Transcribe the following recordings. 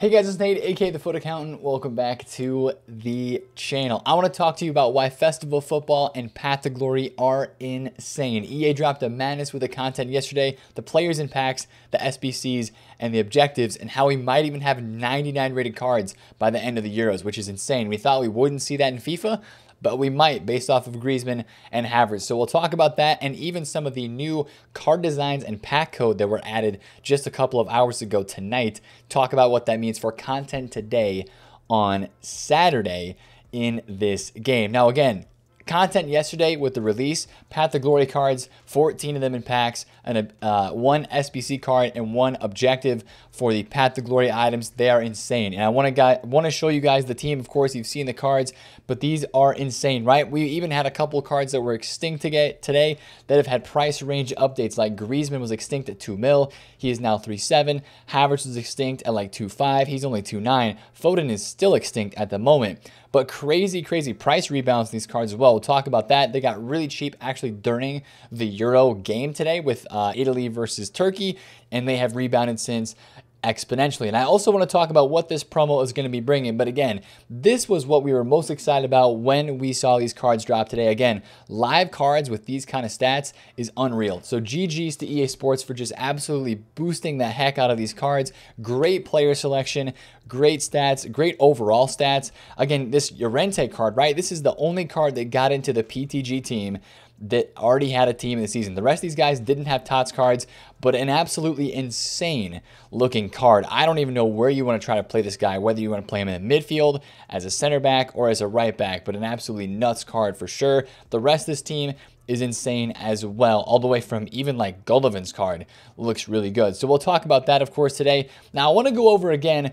Hey guys, it's Nate, aka The FUT Accountant. Welcome back to the channel. I want to talk to you about why Festival Football and Path to Glory are insane. EA dropped a madness with the content yesterday, the players and packs, the SBCs, and the objectives, and how we might even have 99 rated cards by the end of the Euros, which is insane. We thought we wouldn't see that in FIFA, but we might based off of Griezmann and Havertz. So we'll talk about that and even some of the new card designs and pack code that were added just a couple of hours ago tonight. Talk about what that means for content today on Saturday in this game. Now, again, content yesterday with the release Path to Glory cards, 14 of them in packs, and a, uh, one SBC card and one objective for the Path to Glory items. They are insane. And I want to want to show you guys the team. Of course, you've seen the cards, but these are insane, right? We even had a couple cards that were extinct today that have had price range updates. Like Griezmann was extinct at 2 mil. He is now 3.7. Havertz was extinct at like 2.5. He's only 2.9. Foden is still extinct at the moment. But crazy, crazy price rebounds these cards as well. We'll talk about that. They got really cheap actually during the Euro game today with uh, Italy versus Turkey, and they have rebounded since exponentially. And I also want to talk about what this promo is going to be bringing. But again, this was what we were most excited about when we saw these cards drop today. Again, live cards with these kind of stats is unreal. So GG's to EA Sports for just absolutely boosting the heck out of these cards. Great player selection, great stats, great overall stats. Again, this Llorente card, right? This is the only card that got into the PTG team that already had a team in the season. The rest of these guys didn't have TOTS cards, but an absolutely insane looking card. I don't even know where you want to try to play this guy, whether you want to play him in the midfield, as a center back, or as a right back, but an absolutely nuts card for sure. The rest of this team is insane as well, all the way from even like Golovin's card looks really good. So we'll talk about that, of course, today. Now, I want to go over again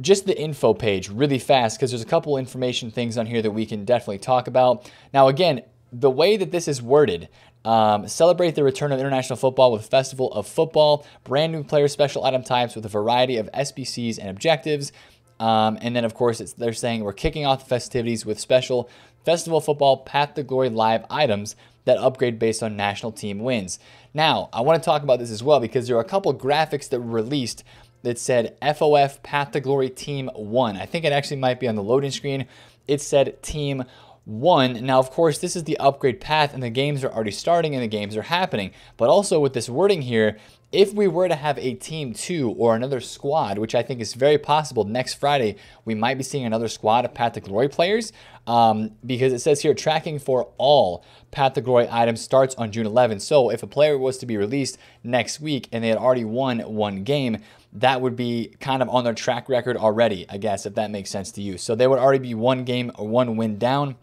just the info page really fast because there's a couple information things on here that we can definitely talk about. Now, again, the way that this is worded, um, celebrate the return of international football with Festival of Football, brand new player special item types with a variety of SBCs and objectives. Um, and then, of course, they're saying we're kicking off the festivities with special Festival Football Path to Glory live items that upgrade based on national team wins. Now, I want to talk about this as well because there are a couple graphics that were released that said FOF Path to Glory Team 1. I think it actually might be on the loading screen. It said Team one. Now, of course, this is the upgrade path, and the games are already starting and the games are happening. But also with this wording here, if we were to have a team two or another squad, which I think is very possible next Friday, we might be seeing another squad of Path to Glory players um, because it says here tracking for all Path to Glory items starts on June 11th. So if a player was to be released next week and they had already won one game, that would be kind of on their track record already, I guess, if that makes sense to you. So they would already be one game or one win down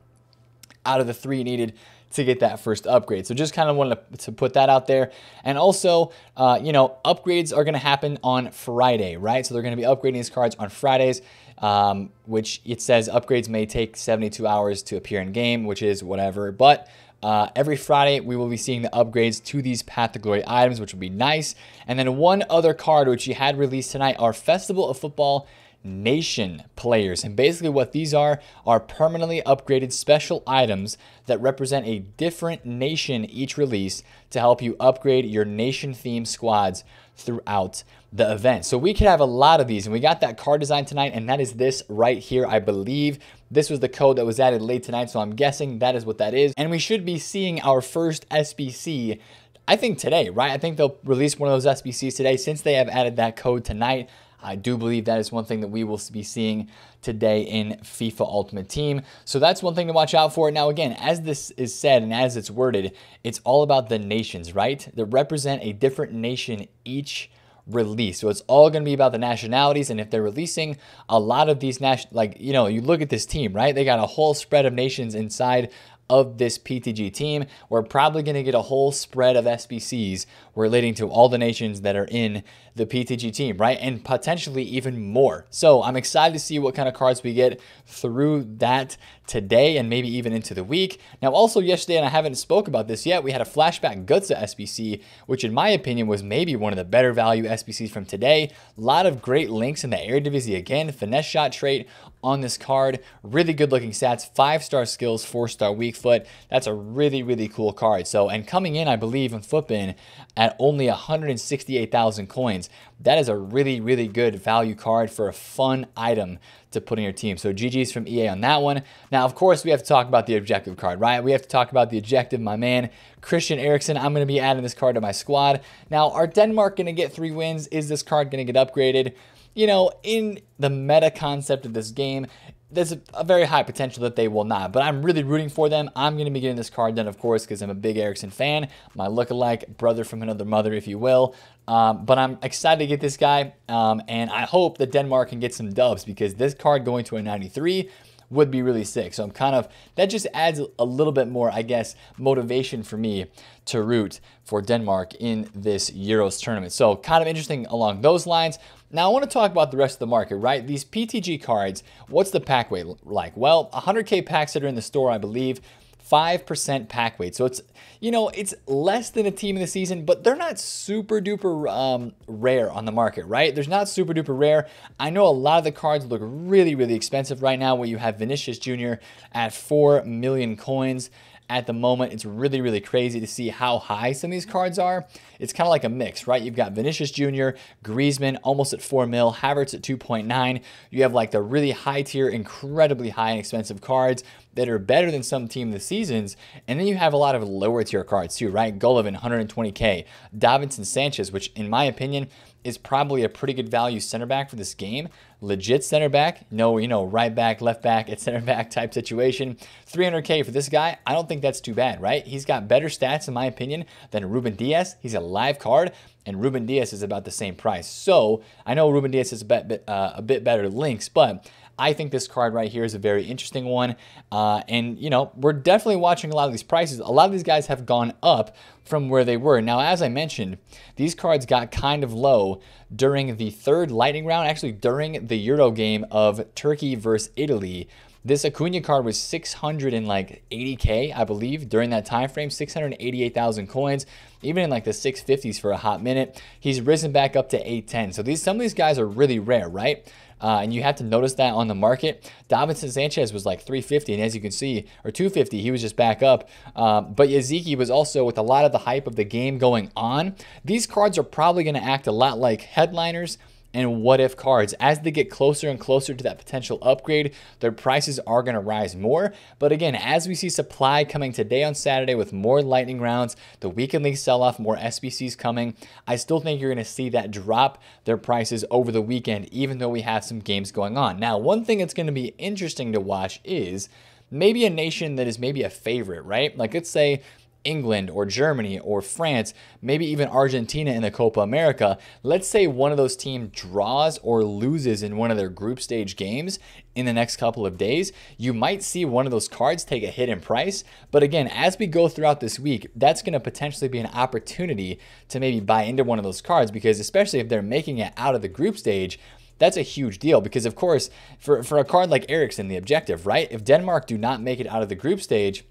out of the three needed to get that first upgrade. So just kind of wanted to, to put that out there. And also, uh, you know, upgrades are going to happen on Friday, right? So they're going to be upgrading these cards on Fridays, um, which it says upgrades may take 72 hours to appear in game, which is whatever. But uh, every Friday, we will be seeing the upgrades to these Path to Glory items, which will be nice. And then one other card, which you had released tonight, our Festival of Football nation players. And basically, what these are are permanently upgraded special items that represent a different nation each release to help you upgrade your nation themed squads throughout the event. So we could have a lot of these, and we got that card design tonight, and that is this right here, I believe. This was the code that was added late tonight, so I'm guessing that is what that is. And we should be seeing our first SBC I think today, right? I think they'll release one of those SBCs today since they have added that code tonight. I do believe that is one thing that we will be seeing today in FIFA Ultimate Team. So that's one thing to watch out for. Now, again, as this is said and as it's worded, it's all about the nations, right? That represent a different nation each release. So it's all going to be about the nationalities. And if they're releasing a lot of these nation, like, you know, you look at this team, right? They got a whole spread of nations inside of this PTG team. We're probably going to get a whole spread of SBCs relating to all the nations that are in the PTG team, right? And potentially even more. So I'm excited to see what kind of cards we get through that today and maybe even into the week. Now, also yesterday, and I haven't spoke about this yet, we had a flashback Götze SBC, which in my opinion was maybe one of the better value SBCs from today. A lot of great links in the Air Eredivisie again, finesse shot trait on this card. Really good looking stats, five star skills, four star weak foot. That's a really, really cool card. So, and coming in, I believe, in FUTBIN at only 168,000 coins, that is a really, really good value card for a fun item to put in your team. So GG's from EA on that one. Now, of course, we have to talk about the objective card, right? We have to talk about the objective, my man, Christian Eriksen. I'm going to be adding this card to my squad. Now, are Denmark going to get three wins? Is this card going to get upgraded? You know, in the meta concept of this game, there's a, very high potential that they will not. But I'm really rooting for them. I'm going to be getting this card done, of course, because I'm a big Eriksen fan. My look-alike brother from another mother, if you will. Um, but I'm excited to get this guy. Um, and I hope that Denmark can get some dubs because this card going to a 93 would be really sick. So I'm kind of, that just adds a little bit more, I guess, motivation for me to root for Denmark in this Euros tournament. So kind of interesting along those lines. Now I want to talk about the rest of the market, right? These PTG cards, what's the pack weight like? Well, 100K packs that are in the store, I believe, 5% pack weight. So it's, you know, it's less than a team in the season, but they're not super duper um, rare on the market, right? There's not super duper rare. I know a lot of the cards look really, really expensive right now where you have Vinicius Jr. at 4 million coins at the moment. It's really, really crazy to see how high some of these cards are. It's kind of like a mix, right? You've got Vinicius Jr., Griezmann almost at 4 mil, Havertz at 2.9. You have like the really high tier, incredibly high and expensive cards that are better than some team this seasons. And then you have a lot of lower tier cards too, right? Golovin, 120K. Davinson Sanchez, which in my opinion is probably a pretty good value center back for this game. Legit center back, no, you know, right back, left back, at center back type situation. 300K for this guy, I don't think that's too bad, right? He's got better stats, in my opinion, than Ruben Dias. He's a live card, and Ruben Dias is about the same price. So I know Ruben Dias is a bit, uh, a bit better links, but I think this card right here is a very interesting one. Uh, and, you know, we're definitely watching a lot of these prices. A lot of these guys have gone up from where they were. Now, as I mentioned, these cards got kind of low during the third lightning round, actually during the Euro game of Turkey versus Italy. This Acuna card was 680k, I believe, during that time frame, 688,000 coins, even in like the 650s for a hot minute. He's risen back up to 810. So these some of these guys are really rare, right? Uh, and you have to notice that on the market. Davinson Sanchez was like 350, and as you can see, or 250, he was just back up. Um, but Yazici was also with a lot of the hype of the game going on. These cards are probably going to act a lot like headliners and what if cards. As they get closer and closer to that potential upgrade, their prices are going to rise more. But again, as we see supply coming today on Saturday with more lightning rounds, the weekend league sell off, more SBCs coming, I still think you're going to see that drop their prices over the weekend, even though we have some games going on. Now, one thing that's going to be interesting to watch is maybe a nation that is maybe a favorite, right? Like let's say England or Germany or France, maybe even Argentina in the Copa America, let's say one of those teams draws or loses in one of their group stage games in the next couple of days, you might see one of those cards take a hit in price. But again, as we go throughout this week, that's going to potentially be an opportunity to maybe buy into one of those cards because, especially if they're making it out of the group stage, that's a huge deal because, of course, for, for a card like Eriksen, the objective, right? If Denmark do not make it out of the group stage,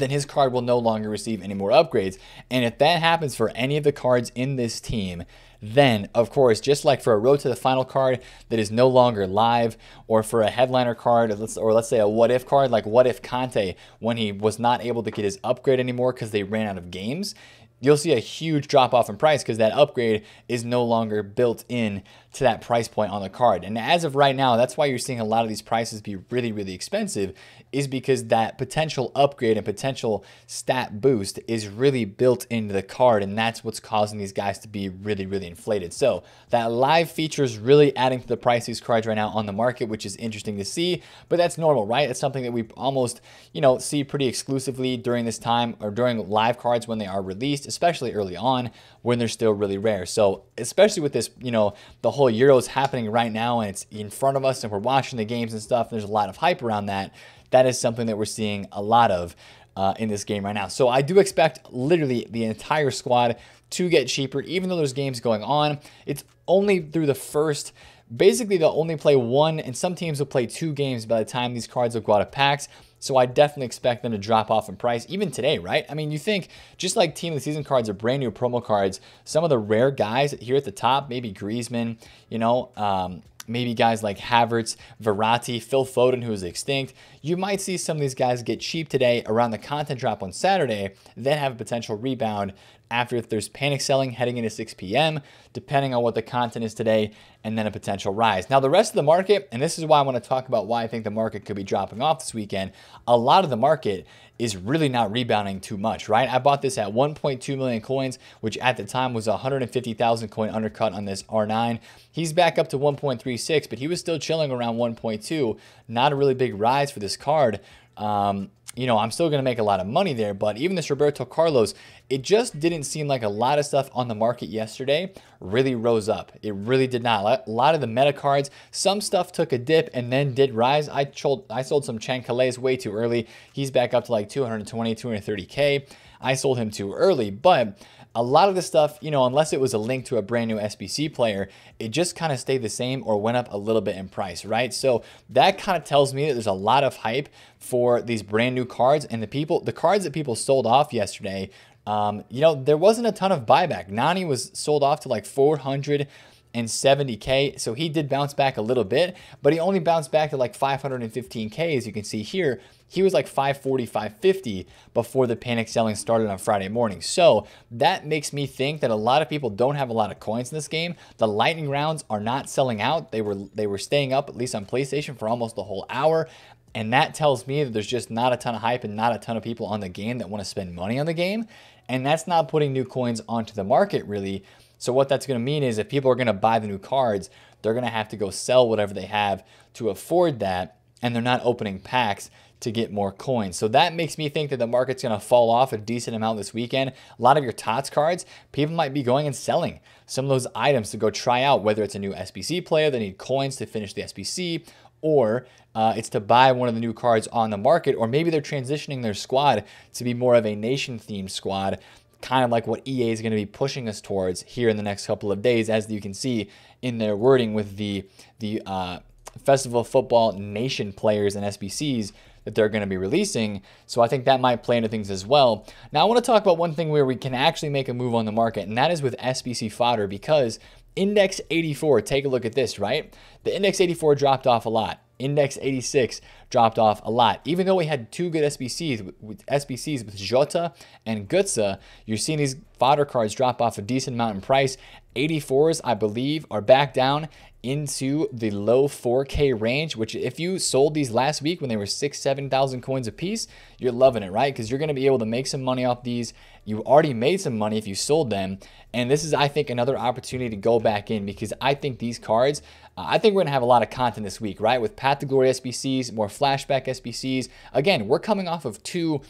then his card will no longer receive any more upgrades. And if that happens for any of the cards in this team, then of course, just like for a road to the final card that is no longer live, or for a headliner card, or let's say a what if card, like what if Conte, when he was not able to get his upgrade anymore because they ran out of games, you'll see a huge drop off in price because that upgrade is no longer built in to that price point on the card. And as of right now, that's why you're seeing a lot of these prices be really, really expensive is because that potential upgrade and potential stat boost is really built into the card. And that's what's causing these guys to be really, really inflated. So that live feature is really adding to the price these cards right now on the market, which is interesting to see, but that's normal, right? It's something that we almost, you know, see pretty exclusively during this time or during live cards when they are released, especially early on when they're still really rare. So especially with this, you know, the whole Euros happening right now and it's in front of us and we're watching the games and stuff, and there's a lot of hype around that. That is something that we're seeing a lot of uh, in this game right now. So I do expect literally the entire squad to get cheaper, even though there's games going on. It's only through the first basically they'll only play one and some teams will play two games by the time these cards will go out of packs so I definitely expect them to drop off in price even today, right? I mean, you think just like team of the season cards are brand new promo cards, some of the rare guys here at the top, maybe Griezmann, you know, um, maybe guys like Havertz, Verratti, Phil Foden, who is extinct. You might see some of these guys get cheap today around the content drop on Saturday, then have a potential rebound after if there's panic selling heading into 6 p.m., depending on what the content is today, and then a potential rise. Now, the rest of the market, and this is why I want to talk about why I think the market could be dropping off this weekend, a lot of the market is really not rebounding too much, right? I bought this at 1.2 million coins, which at the time was 150,000 coin undercut on this R9. He's back up to 1.36, but he was still chilling around 1.2. Not a really big rise for this card. Um, you know, I'm still going to make a lot of money there, but even this Roberto Carlos, it just didn't seem like a lot of stuff on the market yesterday really rose up. It really did not. A lot of the meta cards, some stuff took a dip and then did rise. I sold, I sold some Chen Calais way too early. He's back up to like 220, 230K. I sold him too early, but a lot of the stuff, you know, unless it was a link to a brand new SBC player, it just kind of stayed the same or went up a little bit in price, right? So that kind of tells me that there's a lot of hype for these brand new cards and the people, the cards that people sold off yesterday. Um, you know, there wasn't a ton of buyback. Nani was sold off to like 400 and 70K. So he did bounce back a little bit, but he only bounced back to like 515K. As you can see here, he was like 540, 550 before the panic selling started on Friday morning. So that makes me think that a lot of people don't have a lot of coins in this game. The lightning rounds are not selling out. They were they were staying up at least on PlayStation for almost the whole hour. And that tells me that there's just not a ton of hype and not a ton of people on the game that want to spend money on the game. And that's not putting new coins onto the market really. So what that's going to mean is if people are going to buy the new cards, they're going to have to go sell whatever they have to afford that. And they're not opening packs to get more coins. So that makes me think that the market's going to fall off a decent amount this weekend. A lot of your TOTS cards, people might be going and selling some of those items to go try out, whether it's a new SBC player that need coins to finish the SBC, or uh, it's to buy one of the new cards on the market, or maybe they're transitioning their squad to be more of a nation themed squad kind of like what EA is going to be pushing us towards here in the next couple of days, as you can see in their wording with the the uh, Festival Football Nation players and SBCs that they're going to be releasing. So I think that might play into things as well. Now I want to talk about one thing where we can actually make a move on the market, and that is with SBC fodder because Index 84, take a look at this, right? The Index 84 dropped off a lot. Index 86 dropped off a lot. Even though we had two good SBCs with SBCs with Jota and Götze, you're seeing these fodder cards drop off a decent amount in price. 84s, I believe, are back down into the low 4K range, which if you sold these last week when they were six, 7,000 coins a piece, you're loving it, right? Because you're going to be able to make some money off these. You already made some money if you sold them. And this is, I think, another opportunity to go back in because I think these cards, uh, I think we're going to have a lot of content this week, right? With Path to Glory SBCs, more flashback SBCs. Again, we're coming off of two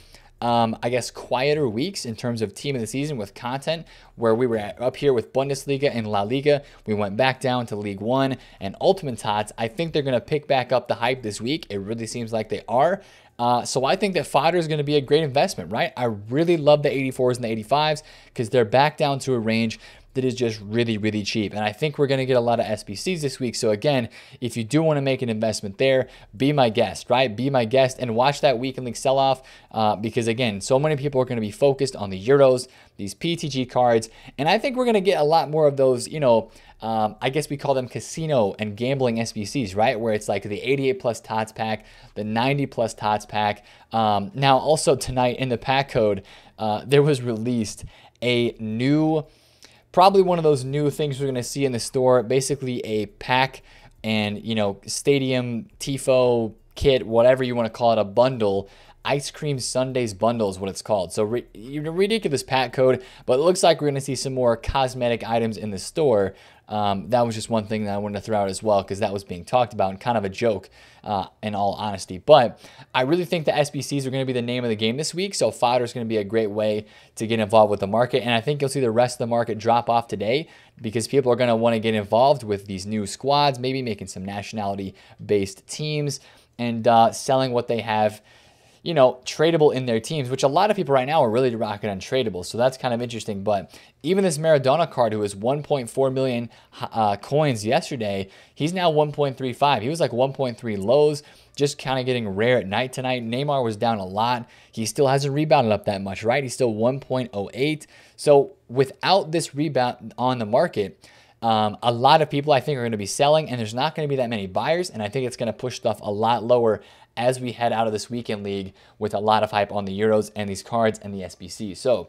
um, I guess, quieter weeks in terms of team of the season with content, where we were at, up here with Bundesliga and La Liga. We went back down to Ligue One and Ultimate Tots. I think they're going to pick back up the hype this week. It really seems like they are. Uh, so I think that fodder is going to be a great investment, right? I really love the 84s and the 85s because they're back down to a range that is just really, really cheap. And I think we're going to get a lot of SBCs this week. So again, if you do want to make an investment there, be my guest, right? Be my guest and watch that league sell off uh, because again, so many people are going to be focused on the Euros, these PTG cards. And I think we're going to get a lot more of those, you know, um, I guess we call them casino and gambling SBCs, right? Where it's like the 88 plus TOTS pack, the 90 plus TOTS pack. Um, now, also tonight in the pack code, uh, there was released a new probably one of those new things we're going to see in the store. Basically, a pack and you know stadium tifo kit, whatever you want to call it, a bundle. Ice cream Sundays bundle is what it's called. So re- ridiculous pack code, but it looks like we're going to see some more cosmetic items in the store. Um, that was just one thing that I wanted to throw out as well because that was being talked about and kind of a joke uh, in all honesty. But I really think the SBCs are going to be the name of the game this week. So fodder is going to be a great way to get involved with the market. And I think you'll see the rest of the market drop off today because people are going to want to get involved with these new squads, maybe making some nationality based teams and uh, selling what they have you know, tradable in their teams, which a lot of people right now are really rocking on tradable. So that's kind of interesting. But even this Maradona card, who was 1.4 million uh, coins yesterday, he's now 1.35. He was like 1.3 lows, just kind of getting rare at night tonight. Neymar was down a lot. He still hasn't rebounded up that much, right? He's still 1.08. So without this rebound on the market, um, a lot of people I think are going to be selling, and there's not going to be that many buyers. And I think it's going to push stuff a lot lower as we head out of this weekend league with a lot of hype on the Euros and these cards and the SBC. So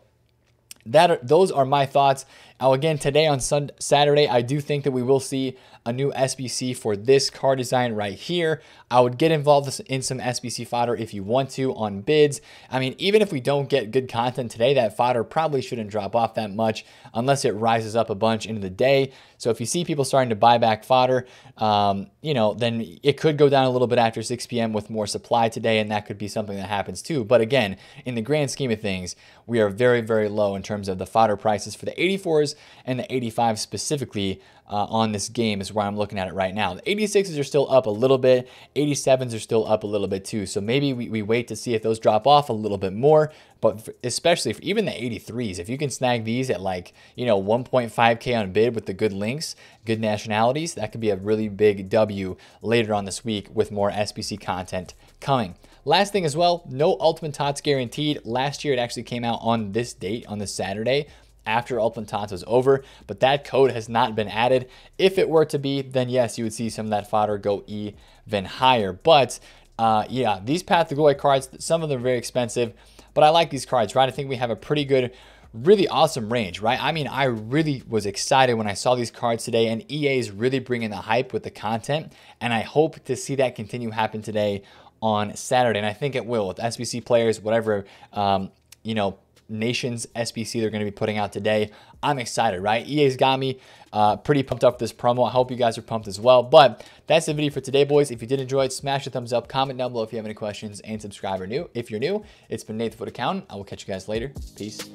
that are, those are my thoughts. Now, again, today on Sunday, Saturday, I do think that we will see a new SBC for this car design right here. I would get involved in some SBC fodder if you want to on bids. I mean, even if we don't get good content today, that fodder probably shouldn't drop off that much unless it rises up a bunch into the day. So if you see people starting to buy back fodder, um, you know, then it could go down a little bit after 6 p.m. with more supply today, and that could be something that happens too. But again, in the grand scheme of things, we are very, very low in terms of the fodder prices for the 84s and the 85s specifically uh, on this game is where I'm looking at it right now. The 86s are still up a little bit. 87s are still up a little bit too. So maybe we, we wait to see if those drop off a little bit more. But especially for even the 83s, if you can snag these at like, you know, 1.5K on bid with the good links, good nationalities, that could be a really big W later on this week with more SBC content coming. Last thing as well, no Ultimate Tots guaranteed. Last year it actually came out on this date, on this Saturday after Ultimate Tots was over, but that code has not been added. If it were to be, then yes, you would see some of that fodder go even higher. But uh, yeah, these Path to Glory cards, some of them are very expensive, but I like these cards, right? I think we have a pretty good really awesome range, right? I mean, I really was excited when I saw these cards today, and EA is really bringing the hype with the content, and I hope to see that continue happen today on Saturday, and I think it will with SBC players, whatever, um, you know, nations SBC they're going to be putting out today. I'm excited, right? EA's got me uh, pretty pumped up for this promo. I hope you guys are pumped as well. But that's the video for today, boys. If you did enjoy it, smash a thumbs up, comment down below if you have any questions, and subscribe or new. If you're new, it's been Nate the FUT Accountant. I will catch you guys later. Peace.